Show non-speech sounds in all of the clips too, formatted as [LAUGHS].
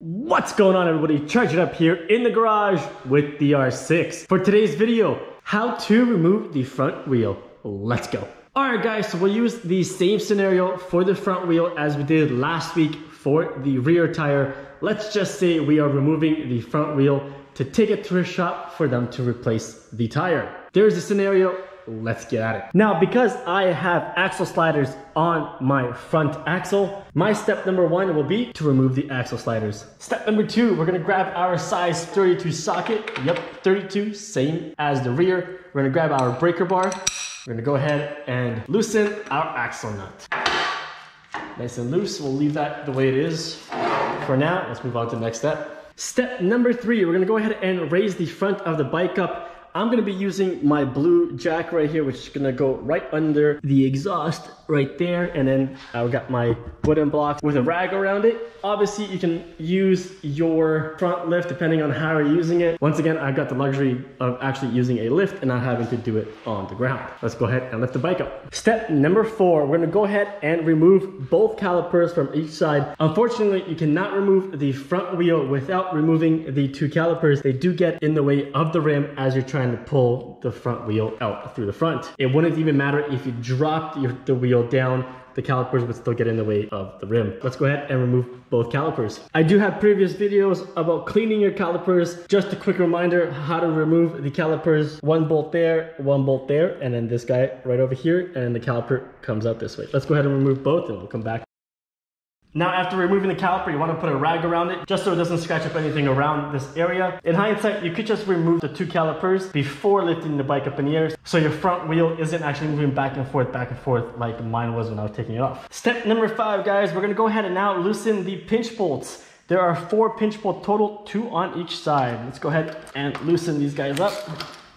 What's going on everybody? Charge it up here in the garage with the R6. For today's video, how to remove the front wheel. Let's go. Alright guys, so we'll use the same scenario for the front wheel as we did last week for the rear tire. Let's just say we are removing the front wheel to take it to a shop for them to replace the tire. There's a scenario let's get at it. Now, because I have axle sliders on my front axle, my step number one will be to remove the axle sliders. Step number two, we're gonna grab our size 32 socket. Yep, 32, same as the rear. We're gonna grab our breaker bar. We're gonna go ahead and loosen our axle nut. Nice and loose, we'll leave that the way it is for now. Let's move on to the next step. Step number three, we're gonna go ahead and raise the front of the bike up I'm gonna be using my blue jack right here, which is gonna go right under the exhaust right there. And then I've got my wooden block with a rag around it. Obviously you can use your front lift depending on how you're using it. Once again, I've got the luxury of actually using a lift and not having to do it on the ground. Let's go ahead and lift the bike up. Step number four, we're gonna go ahead and remove both calipers from each side. Unfortunately, you cannot remove the front wheel without removing the two calipers. They do get in the way of the rim as you're trying to pull the front wheel out through the front. It wouldn't even matter if you dropped your, the wheel down the calipers would still get in the way of the rim. Let's go ahead and remove both calipers. I do have previous videos about cleaning your calipers. Just a quick reminder how to remove the calipers. One bolt there, one bolt there, and then this guy right over here, and the caliper comes out this way. Let's go ahead and remove both and we'll come back now after removing the caliper, you want to put a rag around it just so it doesn't scratch up anything around this area. In hindsight, you could just remove the two calipers before lifting the bike up in the air so your front wheel isn't actually moving back and forth, back and forth like mine was when I was taking it off. Step number five, guys, we're going to go ahead and now loosen the pinch bolts. There are four pinch bolts total, two on each side. Let's go ahead and loosen these guys up.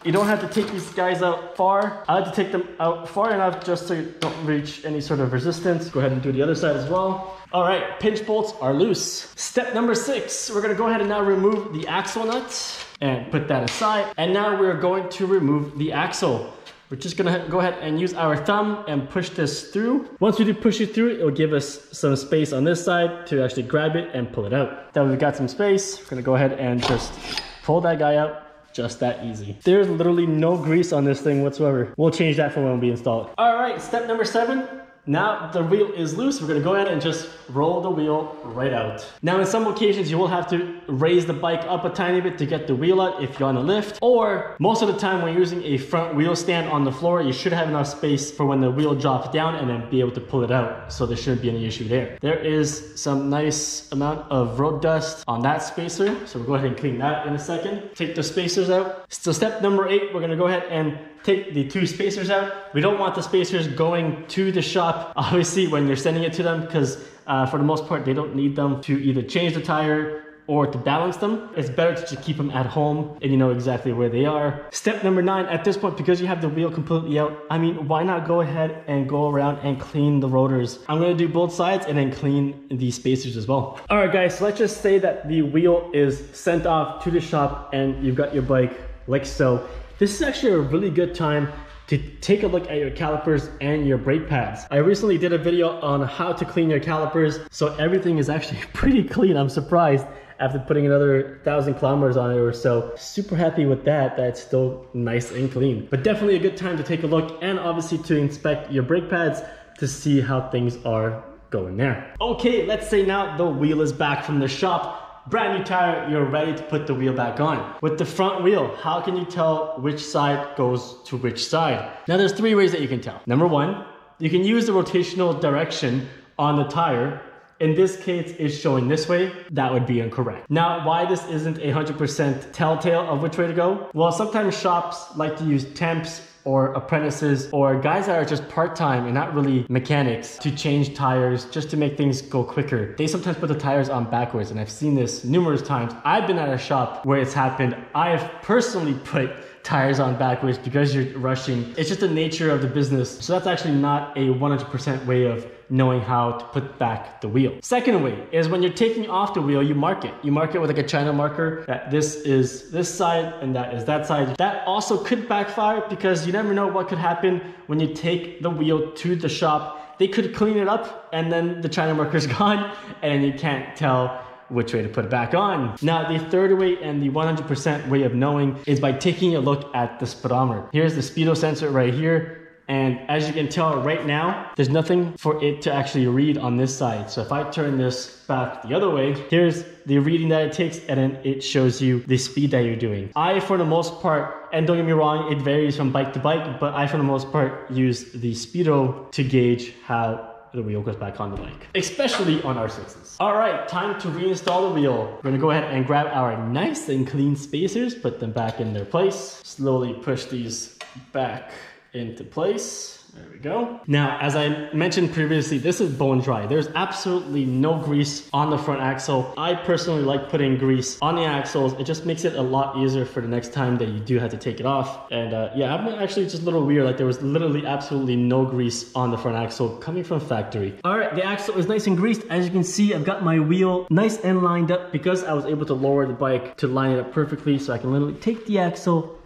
You don't have to take these guys out far. I like to take them out far enough just so you don't reach any sort of resistance. Go ahead and do the other side as well. All right, pinch bolts are loose. Step number six, we're gonna go ahead and now remove the axle nuts and put that aside. And now we're going to remove the axle. We're just gonna go ahead and use our thumb and push this through. Once we do push it through, it'll give us some space on this side to actually grab it and pull it out. Now we've got some space, we're gonna go ahead and just pull that guy out just that easy. There's literally no grease on this thing whatsoever. We'll change that for when we install it. All right, step number seven, now the wheel is loose, we're gonna go ahead and just roll the wheel right out. Now in some occasions you will have to raise the bike up a tiny bit to get the wheel out if you're on a lift, or most of the time when using a front wheel stand on the floor, you should have enough space for when the wheel drops down and then be able to pull it out. So there shouldn't be any issue there. There is some nice amount of road dust on that spacer, so we'll go ahead and clean that in a second. Take the spacers out. So step number eight, we're gonna go ahead and take the two spacers out. We don't want the spacers going to the shop, [LAUGHS] obviously, when you're sending it to them, because uh, for the most part, they don't need them to either change the tire or to balance them. It's better to just keep them at home and you know exactly where they are. Step number nine, at this point, because you have the wheel completely out, I mean, why not go ahead and go around and clean the rotors? I'm gonna do both sides and then clean the spacers as well. All right, guys, so let's just say that the wheel is sent off to the shop and you've got your bike like so. This is actually a really good time to take a look at your calipers and your brake pads. I recently did a video on how to clean your calipers, so everything is actually [LAUGHS] pretty clean. I'm surprised after putting another thousand kilometers on it or so. Super happy with that, that's still nice and clean. But definitely a good time to take a look and obviously to inspect your brake pads to see how things are going there. Okay, let's say now the wheel is back from the shop brand new tire, you're ready to put the wheel back on. With the front wheel, how can you tell which side goes to which side? Now there's three ways that you can tell. Number one, you can use the rotational direction on the tire in this case, it's showing this way. That would be incorrect. Now, why this isn't a 100% telltale of which way to go? Well, sometimes shops like to use temps or apprentices or guys that are just part-time and not really mechanics to change tires just to make things go quicker. They sometimes put the tires on backwards and I've seen this numerous times. I've been at a shop where it's happened. I have personally put tires on backwards because you're rushing. It's just the nature of the business. So that's actually not a 100% way of knowing how to put back the wheel. Second way is when you're taking off the wheel, you mark it. You mark it with like a China marker that this is this side and that is that side. That also could backfire because you never know what could happen when you take the wheel to the shop. They could clean it up and then the China marker is [LAUGHS] gone and you can't tell which way to put it back on. Now, the third way and the 100% way of knowing is by taking a look at the speedometer. Here's the speedo sensor right here. And as you can tell right now, there's nothing for it to actually read on this side. So if I turn this back the other way, here's the reading that it takes and then it shows you the speed that you're doing. I, for the most part, and don't get me wrong, it varies from bike to bike, but I, for the most part, use the speedo to gauge how the wheel goes back on the bike, especially on R6s. All right, time to reinstall the wheel. We're gonna go ahead and grab our nice and clean spacers, put them back in their place, slowly push these back into place. There we go. Now, as I mentioned previously, this is bone dry. There's absolutely no grease on the front axle. I personally like putting grease on the axles. It just makes it a lot easier for the next time that you do have to take it off. And uh, yeah, I'm actually just a little weird. Like there was literally absolutely no grease on the front axle coming from factory. All right, the axle is nice and greased. As you can see, I've got my wheel nice and lined up because I was able to lower the bike to line it up perfectly. So I can literally take the axle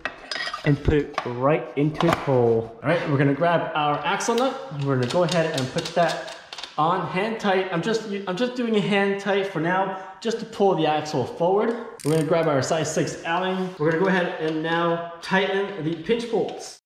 and put it right into its hole. All right, we're gonna grab our axle nut. We're gonna go ahead and put that on hand tight. I'm just I'm just doing a hand tight for now, just to pull the axle forward. We're gonna grab our size six Allen. We're gonna go ahead and now tighten the pinch bolts.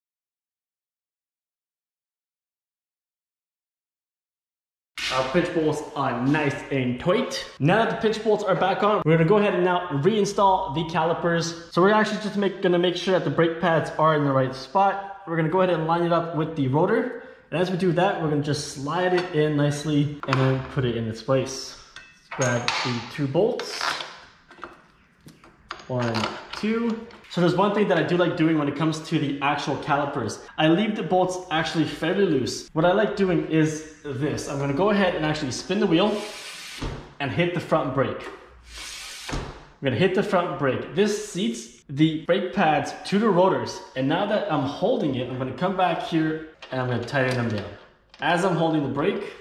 Our pinch bolts are nice and tight. Now that the pinch bolts are back on, we're gonna go ahead and now reinstall the calipers. So we're actually just make, gonna make sure that the brake pads are in the right spot. We're gonna go ahead and line it up with the rotor. And as we do that, we're gonna just slide it in nicely and then put it in its place. Let's grab the two bolts. One, two. So there's one thing that I do like doing when it comes to the actual calipers. I leave the bolts actually fairly loose. What I like doing is this. I'm gonna go ahead and actually spin the wheel and hit the front brake. I'm gonna hit the front brake. This seats the brake pads to the rotors. And now that I'm holding it, I'm gonna come back here and I'm gonna tighten them down. As I'm holding the brake,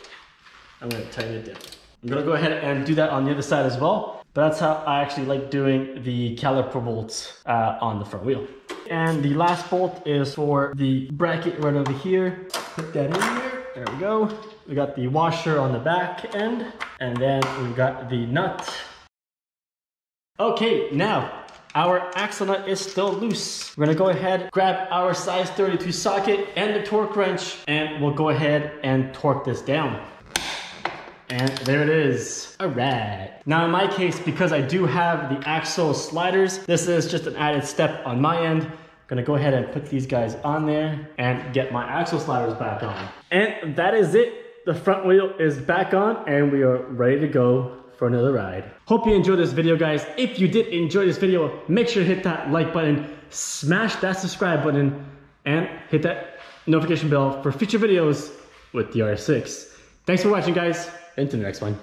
I'm gonna tighten it down. I'm gonna go ahead and do that on the other side as well. But that's how I actually like doing the caliper bolts uh, on the front wheel. And the last bolt is for the bracket right over here. Put that in here. There we go. We got the washer on the back end. And then we've got the nut. Okay, now our axle nut is still loose. We're gonna go ahead, grab our size 32 socket and the torque wrench, and we'll go ahead and torque this down. And there it is. All right. Now in my case, because I do have the axle sliders, this is just an added step on my end. I'm gonna go ahead and put these guys on there and get my axle sliders back on. And that is it. The front wheel is back on and we are ready to go for another ride. Hope you enjoyed this video, guys. If you did enjoy this video, make sure to hit that like button, smash that subscribe button, and hit that notification bell for future videos with the R6. Thanks for watching, guys into the next one.